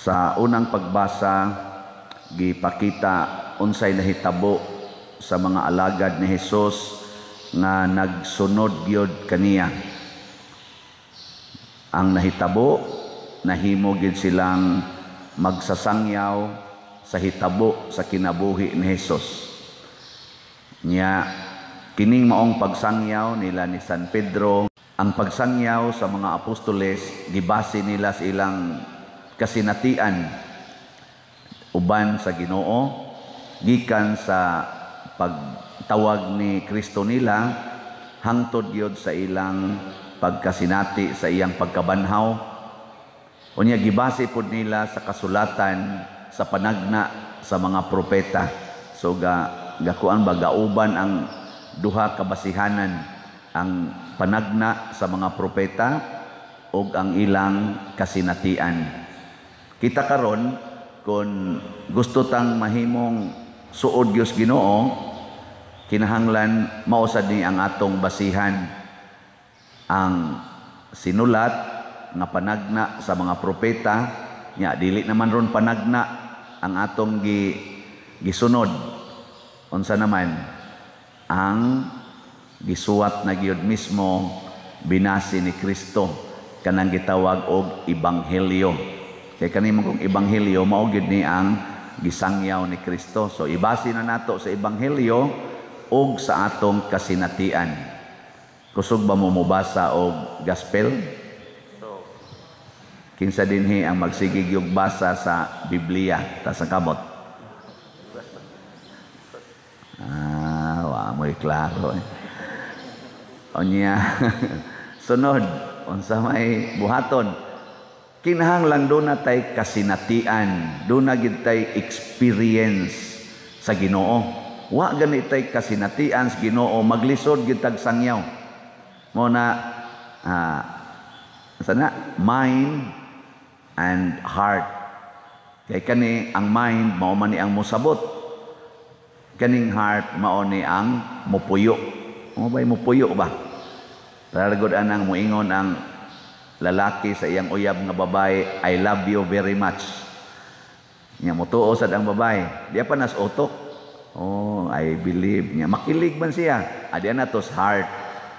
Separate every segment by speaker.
Speaker 1: Sa unang pagbasa, gipakita unsay nahitabo sa mga alagad ni Hesus nga nagsunod gyud kaniya. Ang nahitabo, nahimo gid silang magsasangyaw sa hitabo sa kinabuhi ni Hesus. Nya kining maong pagsangyaw nila ni San Pedro, ang pagsangyaw sa mga apostoles gibase nila sa ilang kasinatian uban sa Ginoo gikan sa pagtawag ni Kristo nila hangtod gyud sa ilang pagkasinati sa iyang pagkabanhaw. Unya gibase pud nila sa kasulatan sa panagna sa mga propeta. So ga gakuan ba gauban ang duha ka basihanan ang panagna sa mga propeta ug ang ilang kasinatian kita karon kung gusto tang mahimong suod Dios Ginoo kinahanglan mausad ni ang atong basihan. Ang sinulat nga panagna sa mga propeta nya dili naman ron panagna ang atong gi gisunod. Unsa naman? Ang gisuwat na gyud mismo binasi ni Kristo kanang gitawag og ebanghelyo Kay kanimo kong ebanghelyo mao gid ni ang gisangyaw ni Kristo. So ibase na nato sa ebanghelyo ug sa atong kasinatian. Kusog ba mo mobasa og gospel? Kinsa dinhi ang magsigig yung basa sa Biblia ta sa kamot? Ah, wa mo klaro. Eh. Onya. Sunod, unsa may buhaton? Kinahanglan doon na tay kasinatian, doon na gid tay experience sa Ginoo. Wa gani tay kasinatian sa Ginoo, maglisod gid sangyaw. Mo na ah, sana mind and heart. Kay kani ang mind mao man ni ang mosabot. Kaning heart mao ni ang mupuyo. Mo bay mupuyo ba? Para gud anang moingon ang lalaki sa iyang uyab nga babae, I love you very much. Nya mutuo sad ang babae. Diya pa nas utok. Oh, I believe niya. Makilig man siya. Adi na tos heart.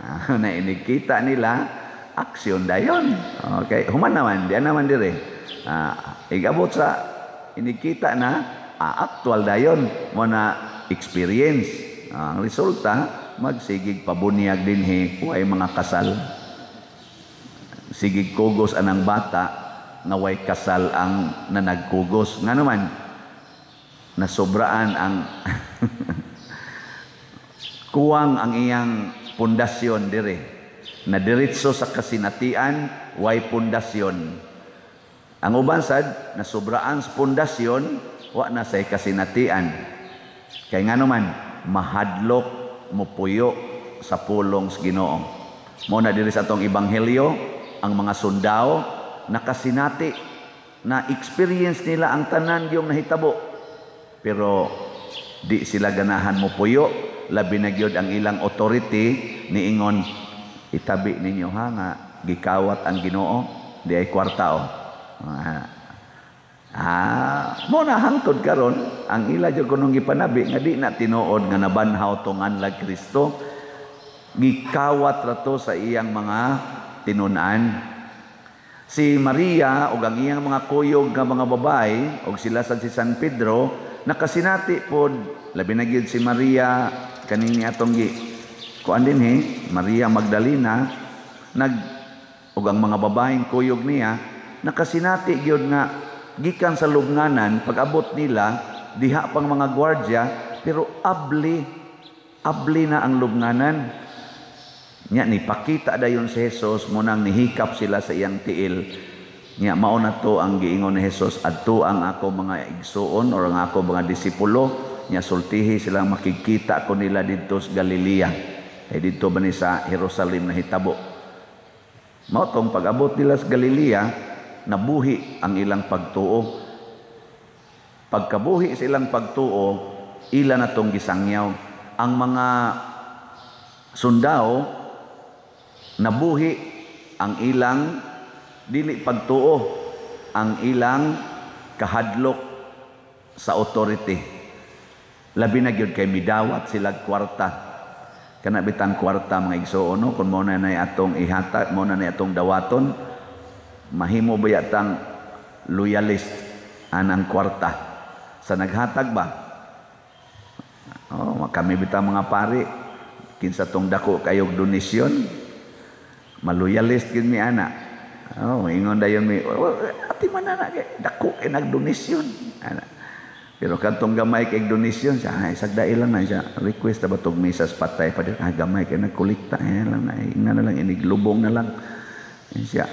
Speaker 1: Ah, na inikita nila aksyon dayon. Okay, human naman, diyan naman dire. Ah, igabot sa inikita na ah, actual dayon mo na experience. Ah, ang resulta magsigig pabunyag dinhi way mga kasal sigig kugos anang bata nga way kasal ang nanagkugos. Nga naman nasobraan ang kuwang ang iyang pundasyon dire. Na diretso sa kasinatian way pundasyon. Ang uban sad nasobraan sa pundasyon wa na say kasinatian. Kay nga naman mahadlok mupuyo sa pulong sa Ginoo mo na diri sa atong ebanghelyo ang mga sundao nakasinati na experience nila ang tanan yung nahitabo. Pero di sila ganahan mo puyo. Labi na gyud ang ilang authority niingon itabi ninyo ha nga gikawat ang Ginoo. Di ay kwarta o ah, ah mo na hangtod karon. Ang ila jud kunong gipanabi nga di na tinuod nga nabanhaw tong anlag Kristo. Gikawat rato sa iyang mga tinunan. Si Maria o ang iyang mga kuyog nga mga babae o sila sa si San Pedro nakasinati pod labi na gyud si Maria kanini atong gi kuan din he Maria Magdalena nag ug ang mga babaeng kuyog niya nakasinati gyud nga gikan sa lubnganan pag-abot nila diha pang mga gwardiya pero abli abli na ang lubnganan Nya ni pakita dayon si Jesus mo nang nihikap sila sa iyang tiil. Nya mao na to ang giingon ni Jesus adto ang ako mga igsuon or ang ako mga disipulo nya sultihi silang makikita ko nila didto sa Galilea. Ay didto ba ni sa Jerusalem na hitabo. Mao tong pag-abot nila sa Galilea nabuhi ang ilang pagtuo. Pagkabuhi sa ilang pagtuo, ila na tong gisangyaw. Ang mga sundao nabuhi ang ilang dili pagtuo ang ilang kahadlok sa authority. Labi na gyud kay midawat sila kwarta. Kana bitang kwarta mga igsoon no kun mo na nay atong ihata, mo na nay atong dawaton, mahimo ba yatang loyalist anang kwarta sa naghatag ba? Oh, kami bitang mga pari kinsa tong dako kayog donasyon maluyalist gid mi ana oh ingon dayon mi oh, ati man na kay dako kay nagdonasyon ana pero kantong gamay kay donasyon sa ay sagda ilang na siya request ba tog misas patay pa ah, gamay kay nagkolekta eh lang na ingna na lang iniglubong na lang siya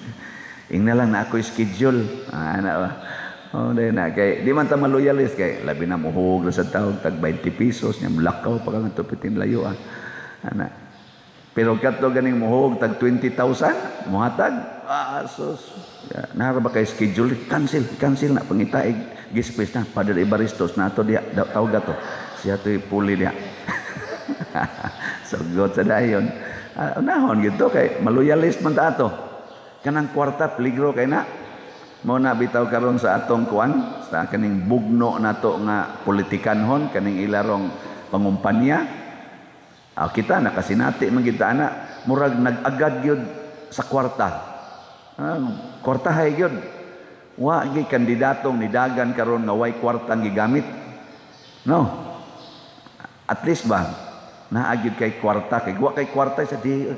Speaker 1: ingna lang na ako schedule ah, ana ba Oh, dahil na. Kay, di man ta maloyalis kay labi na muhug sa tawag tag 20 pesos niya lakaw pa kang tupitin layo ah. Ana. Pero kato ganing muhug tag 20,000 muhatag. Ah, sus. Ya, nara ba kay schedule cancel, cancel na pangitaig gispes na Father Ibaristos na ato diya tawag ato. Siya to puli diya. so god sa dayon. Uh, nahon gito kay maloyalis man ta ato. Kanang kwarta peligro kay na mo na bitaw karon sa atong kuan sa kaning bugno nato nga politikanhon kaning ilarong pangumpanya ah, kita nakasinati man kita ana murag nagagad gyud sa kwarta. Ah, kwarta hay gyud wa gi kandidatong nidagan karon nga way kwarta gigamit. No? At least ba naagyud kay kwarta. Kay wa kay kwarta sa di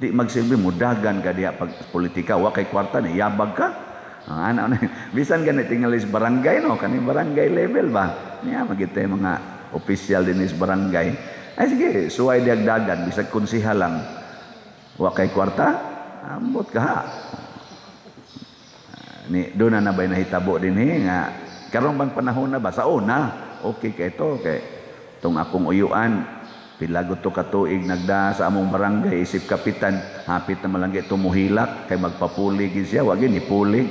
Speaker 1: di magsilbi mudagan ka diha pag politika wa kay kwarta ni yabag ka. Ang anak na, bisan ganit tinggal is barangay no, kani barangay level ba? Niya magita mga official din is barangay. Ay sige, suway diagdagan bisag konsiha lang. Wa kay kwarta, ambot ka ha. Ni do na na bay nahitabo din he nga karon bang panahon na ba sa una? Okay kay to kay tong akong uyuan pilago to katuig nagda sa among barangay isip kapitan hapit na malanggi tumuhilak kay magpapuli gid siya wa ni puli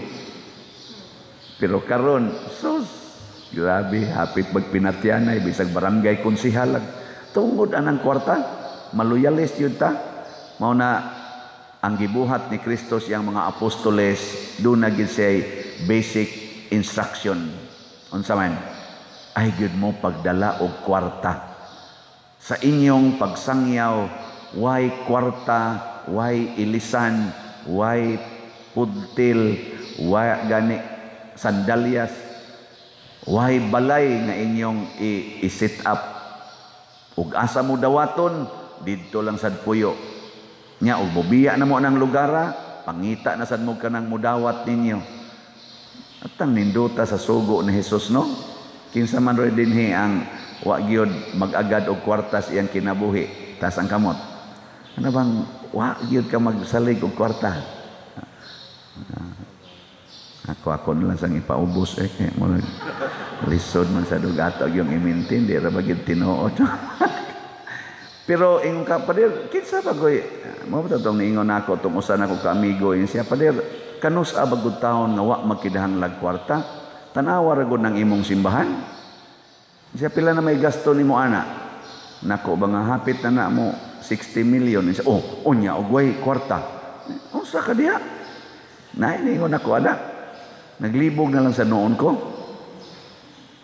Speaker 1: pero karon, sus, grabe, hapit magpinatyanay, bisag barangay konsihalag. Tungod anang kwarta, maluyalis yun ta. Mao na ang gibuhat ni Kristo siyang mga apostoles, doon na say basic instruction. Unsa man? Ay gyud mo pagdala og kwarta. Sa inyong pagsangyaw, why kwarta, why ilisan, why pudtil, why gani sandalyas, why balay nga inyong i-sit up. Ug asa mo dawaton, didto lang sad puyo. Nya ug mobiya na mo nang lugara, pangita na sad mo kanang mudawat ninyo. At ang ninduta sa sugo ni Jesus no? Kinsa man rin dinhi ang wa gyud mag-agad og kwartas iyang kinabuhi tas ang kamot. Ano bang wa gyud ka magsalig og kwarta? Ako ako na lang sang ipaubos eh mo lisod man sa dugatog yung imintin di ra bagid tinuod. Pero ingon ka padir kinsa ba goy mo ba tong niingon nako tong usa nako ka amigo yin siya padir kanus abagud taon nga wa magkidahang lag kwarta tanawa ra gud nang imong simbahan. Siya pila na may gasto nimo ana. Nako ba nga hapit na na mo 60 million. Siya, oh, unya ogway kwarta. Unsa ka diha? Na ingon ako ada. Naglibog na lang sa noon ko.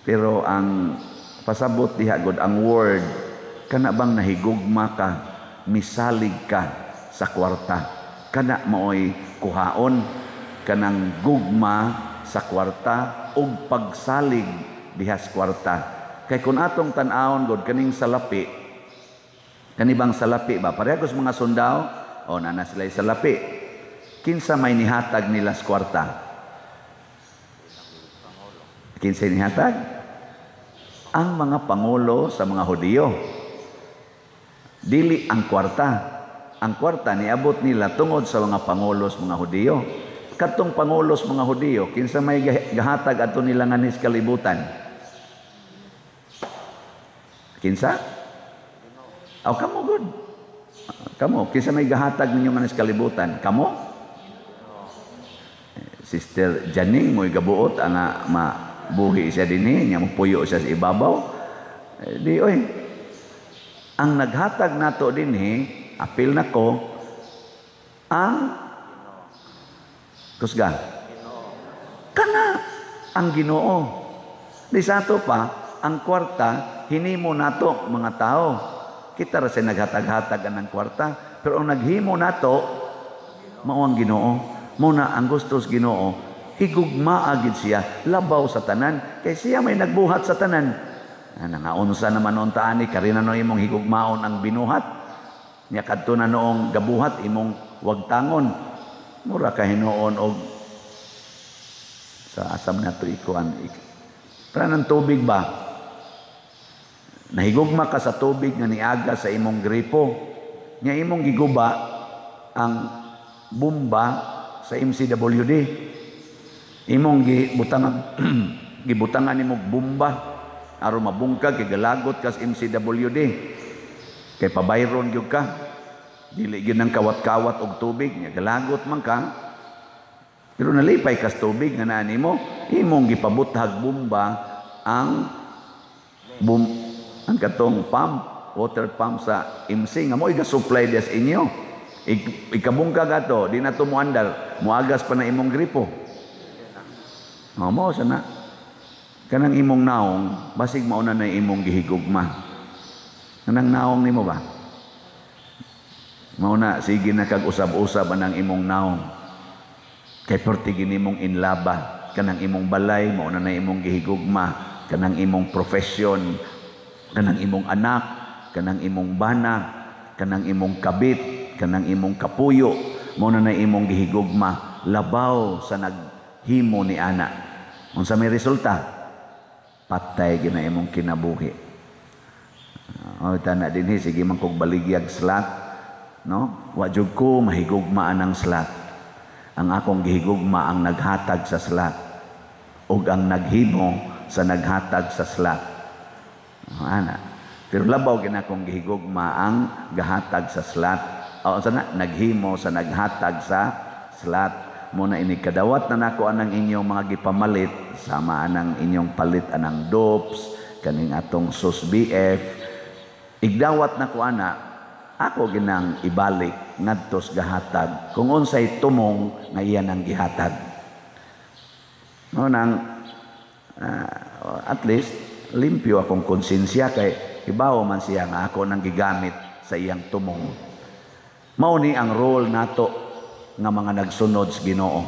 Speaker 1: Pero ang pasabot diha god ang word kana bang nahigugma ka, misalig ka sa kwarta. Kana maoy kuhaon kanang gugma sa kwarta ug pagsalig diha sa kwarta. Kay kun atong tan-awon god kaning salapi kanibang salapi ba parehas mga sundao o nana sila salapi kinsa may nihatag nila sa kwarta Kinsa nihatag? Ang mga pangulo sa mga Hudiyo. Dili ang kwarta. Ang kwarta niabot nila tungod sa mga pangulos mga Hudiyo. Katong pangulos mga Hudiyo, kinsa may gahatag ato nila nga kalibutan? Kinsa? Aw kamo good. Kamo, kinsa may gahatag ninyo nga kalibutan? Kamo? Sister Janing mo gabuot ang ma buhi siya dinhi nya puyo siya sa ibabaw eh, di oy ang naghatag nato dinhi apil nako ang kusga kana ang Ginoo. Di sa ato pa, ang kwarta, hinimo nato mga tao. Kita ra sa naghatag-hatag ng kwarta. Pero ang naghimo nato, mao ang Ginoo. Muna ang gustos Ginoo, higugma agid siya, labaw sa tanan. Kay siya may nagbuhat sa tanan. Ano nga unsa naman noon taani, karina no imong higugmaon ang binuhat. Nya kadto na noong gabuhat imong wagtangon. Mura ka hinuon og sa asam na to ikuan. Para ng tubig ba? Nahigugma ka sa tubig nga niaga sa imong gripo. Nya imong giguba ang bomba sa MCWD. Imong gibutangan gibutangan imong bomba aron mabungkag kay galagot kas MCWD. Kay pabayron gyud ka. Dili gyud nang kawat-kawat og tubig nya galagot man ka. Pero nalipay kas tubig nga naa nimo, imong gipabuthag bomba ang bum ang katong pump, water pump sa MC nga mo iga-supply des inyo. Ik, ikabungkag ato, di na to mo muagas pa na imong gripo. O mo sana. Kanang imong naong, basig mauna na imong gihigugma. Kanang naong nimo ba? Mauna, sige na kag usab-usab anang imong naong. Kay perti ginimong inlaba. Kanang imong balay, mauna na imong gihigugma. Kanang imong profesyon, kanang imong anak, kanang imong bana, kanang imong kabit, kanang imong kapuyo, mauna na imong gihigugma. Labaw sa naghimo ni ana. Unsa may resulta? patay gina imong kinabuhi. O tana dinhi sige man kog baligyag slot, no? Wa jud ko mahigugmaan ang slot. Ang akong gihigugma ang naghatag sa slot ug ang naghimo sa naghatag sa slot. O, ana. Pero labaw gina akong gihigugma ang gahatag sa slot. O sana naghimo sa naghatag sa slot muna ini kadawat na nako anang inyong mga gipamalit sama anang inyong palit anang dopes kaning atong sus BF igdawat nako ana ako ginang ibalik ngadtos gahatag kung unsay tumong nga iyan ang gihatag. No nang uh, at least limpyo akong konsensya kay ibaw man siya nga ako nang gigamit sa iyang tumong. Mao ni ang role nato nga mga nagsunod sa Ginoo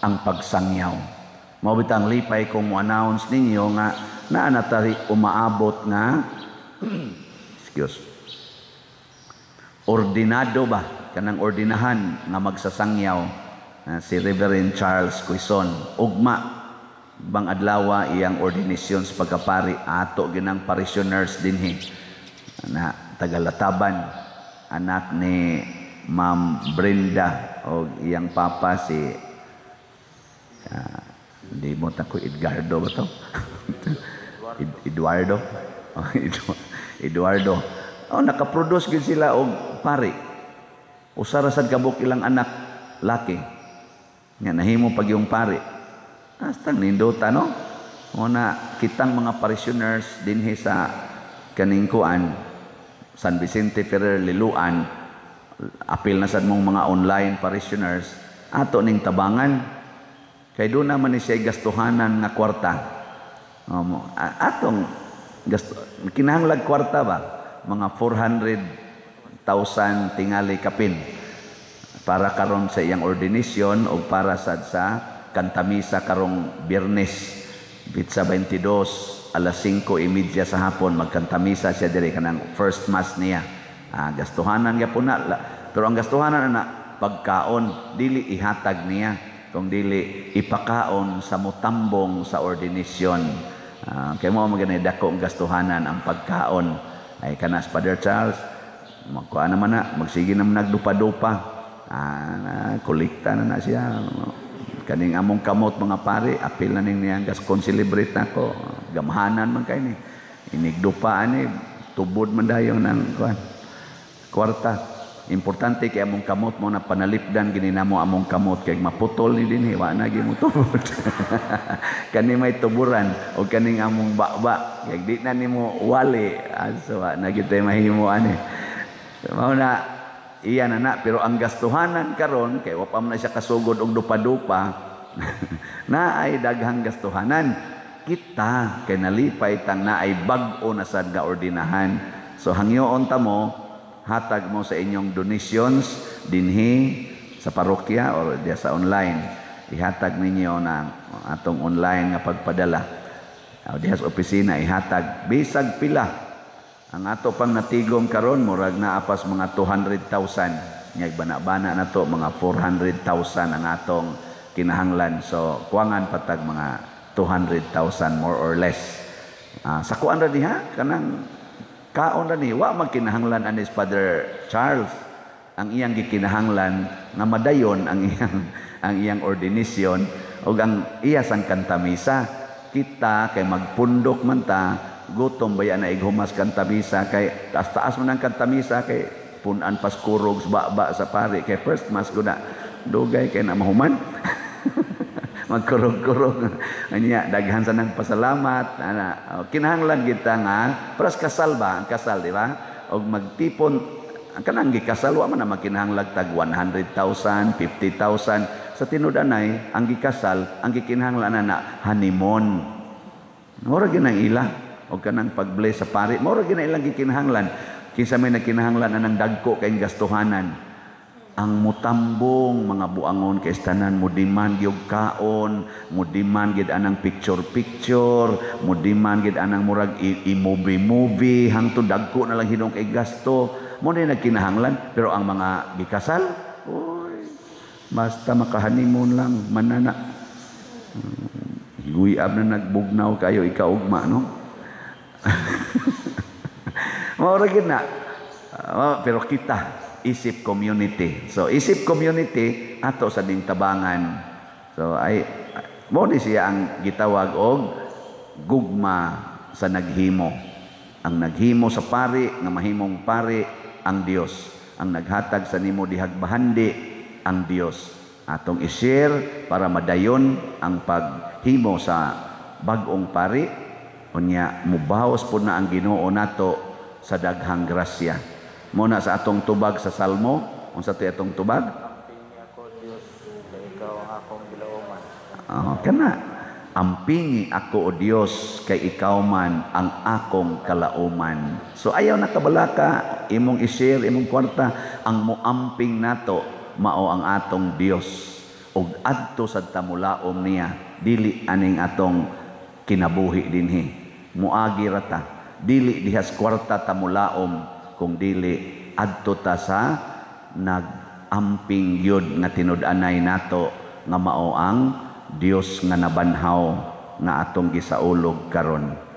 Speaker 1: ang pagsangyaw. Mao bitang lipay kung mo announce ninyo nga naa na tari umaabot nga excuse ordinado ba kanang ordinahan nga magsasangyaw uh, si Reverend Charles Quison ugma bang adlaw iyang ordination sa pagkapari ato ginang parishioners dinhi na tagalataban anak ni Ma'am Brenda o iyang papa si uh, di mo ko Edgardo ba to? Ed- Eduardo. Oh, Eduardo. Oh, nakaproduce gid sila og pari. Usara sad kabuk ilang anak laki. Nga nahimo pag yung pari. Hasta nindota no? Una kitang mga parishioners dinhi sa kaning kuan San Vicente Ferrer Liluan apil na sad mong mga online parishioners ato ning tabangan. Kay do naman ni siya gastuhanan nga kwarta. Um, atong gasto kinahanglag kwarta ba? Mga 400,000 tingali kapin para karon sa iyang ordination o para sad sa kantamisa karong Biyernes. Bitsa 22 alas 5:30 sa hapon magkantamisa siya diri kanang first mass niya ah, gastuhanan nga po na. Pero ang gastuhanan na pagkaon dili ihatag niya kung dili ipakaon sa mutambong sa ordination uh, kay mo maganay dako ang gastuhanan ang pagkaon. Ay kanas Father Charles magkuha naman na magsige naman nagdupa-dupa. Ah, na, kolekta na na siya. Kaning among kamot mga pare apil na ning niyang gas celebrate nako gamahanan man kay ni. Inigdupa ani tubod man dayon ng kuan kwarta. Importante kay among kamot mo na panalipdan gini namo among kamot kay maputol ni dinhi wa na gyud mo kani may tuburan o kaning among baba kay di na nimo wali. Aso wa na gyud mahimo ani. Mao na iya na na pero ang gastuhanan karon kay wa pa na siya kasugod og dupa-dupa na ay daghang gastuhanan. Kita kay nalipay tang na ay bag-o na sad nga ordinahan. So hangyoon ta mo hatag mo sa inyong donations dinhi sa parokya or diya sa online. Ihatag ninyo na atong online nga pagpadala. O diha sa opisina ihatag. Bisag pila. Ang ato pang natigom karon murag na apas mga 200,000 nya bana-bana na to mga 400,000 ang atong kinahanglan. So kuwangan patag mga 200,000 more or less. Ah, sa kuan ra diha kanang kaon ni wa magkinahanglan anis Father Charles. Ang iyang gikinahanglan nga madayon ang iyang ang iyang ordination ug ang iya sang kantamisa. Kita kay magpundok man ta gutom baya na ighumas kantamisa? Kay taas-taas man ang kantamisa kay punan paskurog ba sa pari kay first mass ko na. Dugay kay na mahuman magkurog-kurog anya daghan sa nang pasalamat ana oh, kinahanglan kita nga pras kasal ba ang kasal di ba? Og magtipon ang kanang gikasal wa man na makinahanglag tag 100,000 50,000 sa tinud-anay ang gikasal ang gikinahanglan na, na honeymoon. Mura ginang ila. Og kanang pag-bless sa pari mura ginang ilang gikinahanglan. Kinsa may nagkinahanglan anang dagko kay gastuhanan ang mutambong mga buangon kay tanan mo demand gyud kaon mo demand gid anang picture picture mo demand gid anang murag i-movie movie hangtod dagko na lang hinong kay gasto. Mo na nagkinahanglan pero ang mga gikasal oy basta makahanimon lang manana. Guyab na nagbugnaw kayo ikaugma no? Maura gid na. Ah, pero kita isip community. So isip community ato sa ding tabangan. So ay mo ni siya ang gitawag og gugma sa naghimo. Ang naghimo sa pari nga mahimong pari ang Dios. Ang naghatag sa nimo dihag bahandi ang Dios. Atong i-share para madayon ang paghimo sa bag-ong pari unya mubawas po na ang Ginoo nato sa daghang grasya. Muna sa atong tubag sa Salmo, unsa to atong tubag? Oh, kana. Ampingi ako o Dios kay ikaw man ang akong kalauman. So ayaw na kabalaka imong i-share imong kwarta ang muamping nato mao ang atong Dios ug adto sa tamulaom niya dili aning atong kinabuhi dinhi. Muagi rata dili dihas kwarta tamulaom kung dili adto ta sa nagamping yod nga tinud-anay nato nga mao ang Dios nga nabanhaw nga atong gisaulog karon